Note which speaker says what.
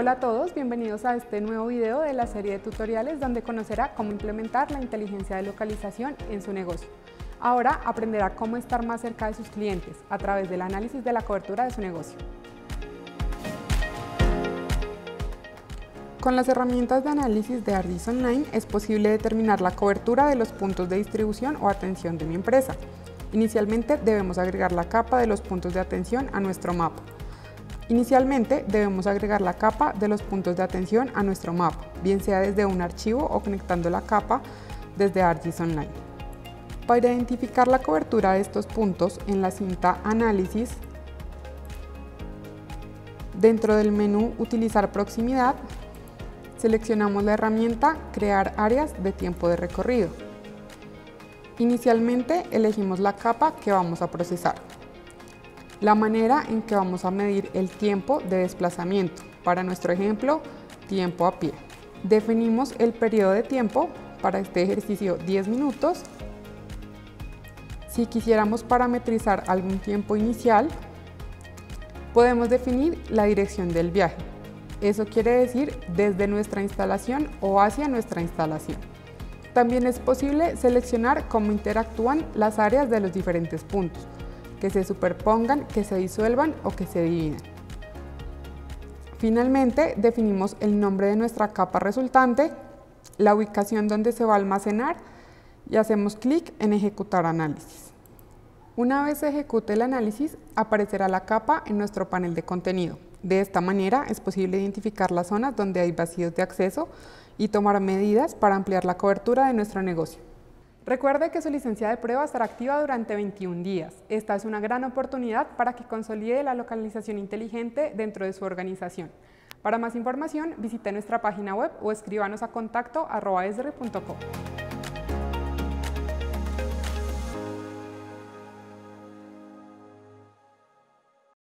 Speaker 1: Hola a todos, bienvenidos a este nuevo video de la serie de tutoriales donde conocerá cómo implementar la inteligencia de localización en su negocio. Ahora aprenderá cómo estar más cerca de sus clientes a través del análisis de la cobertura de su negocio. Con las herramientas de análisis de Ardis Online es posible determinar la cobertura de los puntos de distribución o atención de mi empresa. Inicialmente debemos agregar la capa de los puntos de atención a nuestro mapa. Inicialmente debemos agregar la capa de los puntos de atención a nuestro mapa, bien sea desde un archivo o conectando la capa desde ArcGIS Online. Para identificar la cobertura de estos puntos en la cinta Análisis, dentro del menú Utilizar proximidad, seleccionamos la herramienta Crear áreas de tiempo de recorrido. Inicialmente elegimos la capa que vamos a procesar la manera en que vamos a medir el tiempo de desplazamiento. Para nuestro ejemplo, tiempo a pie. Definimos el periodo de tiempo para este ejercicio 10 minutos. Si quisiéramos parametrizar algún tiempo inicial, podemos definir la dirección del viaje. Eso quiere decir desde nuestra instalación o hacia nuestra instalación. También es posible seleccionar cómo interactúan las áreas de los diferentes puntos que se superpongan, que se disuelvan o que se dividan. Finalmente, definimos el nombre de nuestra capa resultante, la ubicación donde se va a almacenar y hacemos clic en Ejecutar análisis. Una vez se ejecute el análisis, aparecerá la capa en nuestro panel de contenido. De esta manera es posible identificar las zonas donde hay vacíos de acceso y tomar medidas para ampliar la cobertura de nuestro negocio. Recuerde que su licencia de prueba estará activa durante 21 días. Esta es una gran oportunidad para que consolide la localización inteligente dentro de su organización. Para más información, visite nuestra página web o escríbanos a contacto.com.